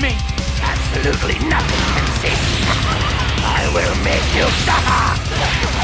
me? Absolutely nothing can save you. I will make you suffer!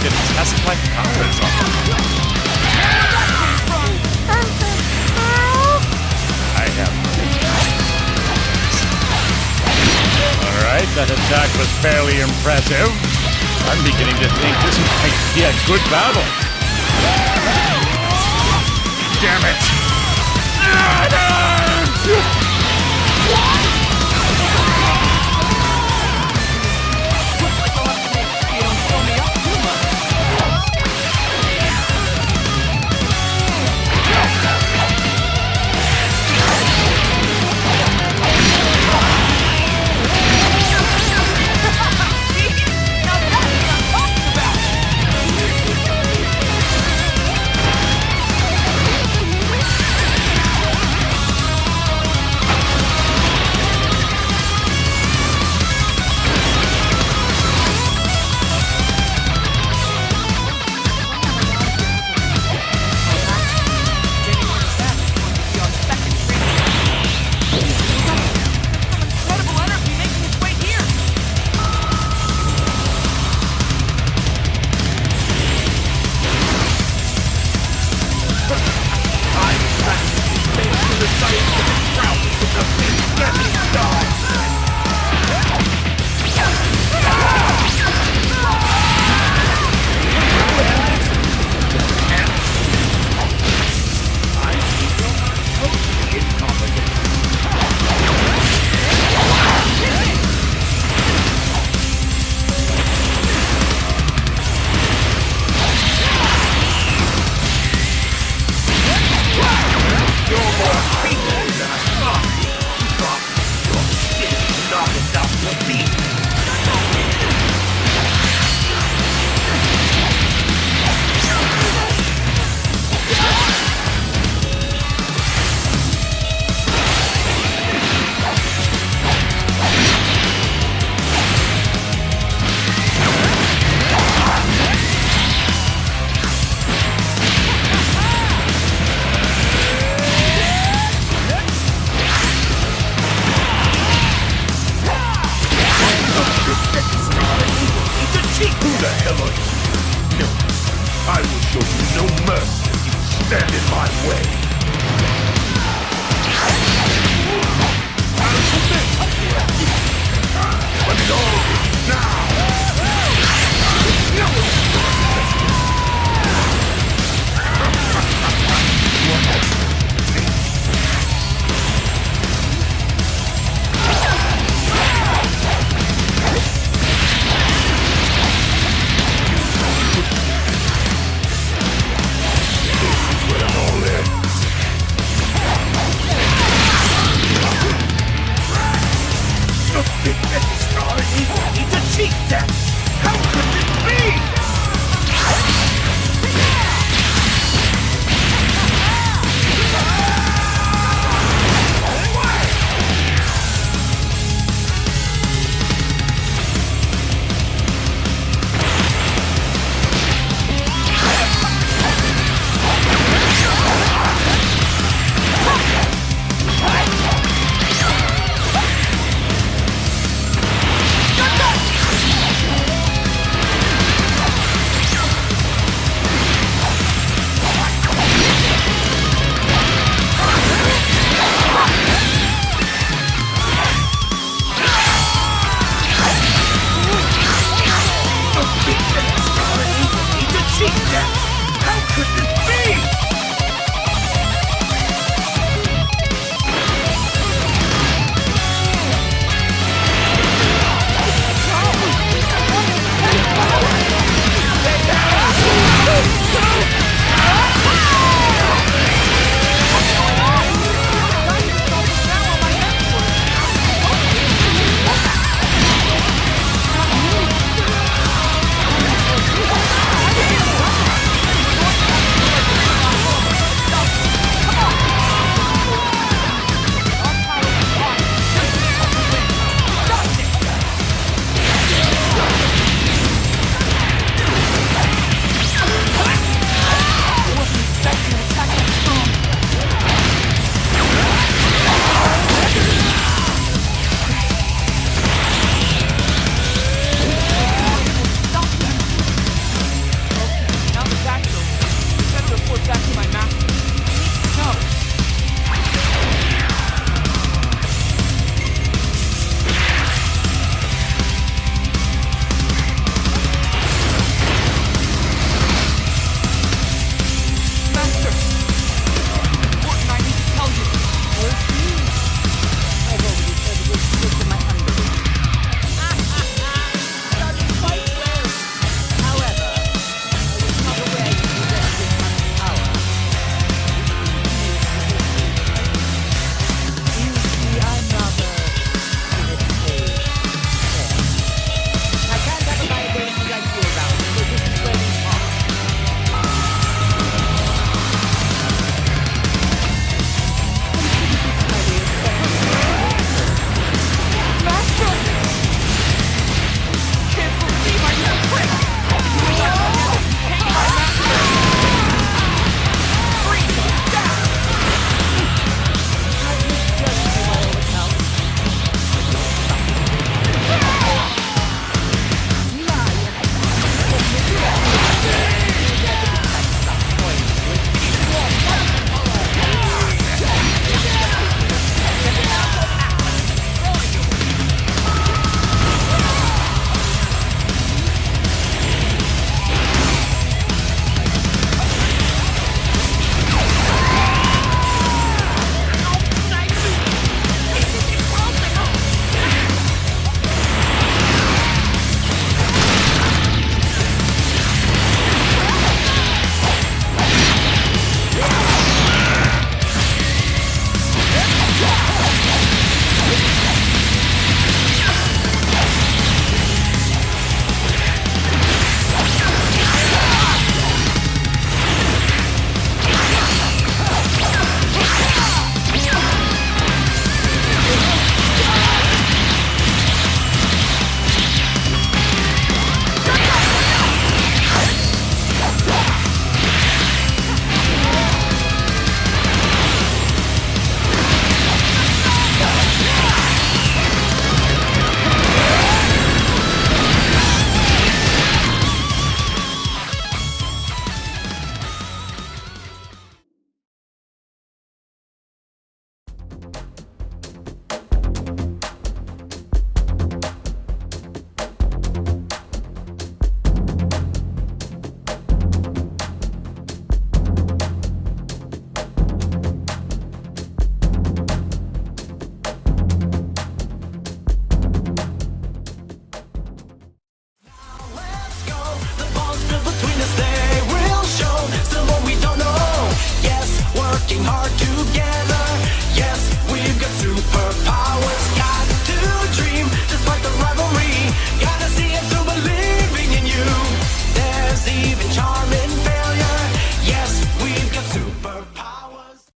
Test my powers on. I have. Alright, that attack was fairly impressive. I'm beginning to think this might be a good battle. Damn it!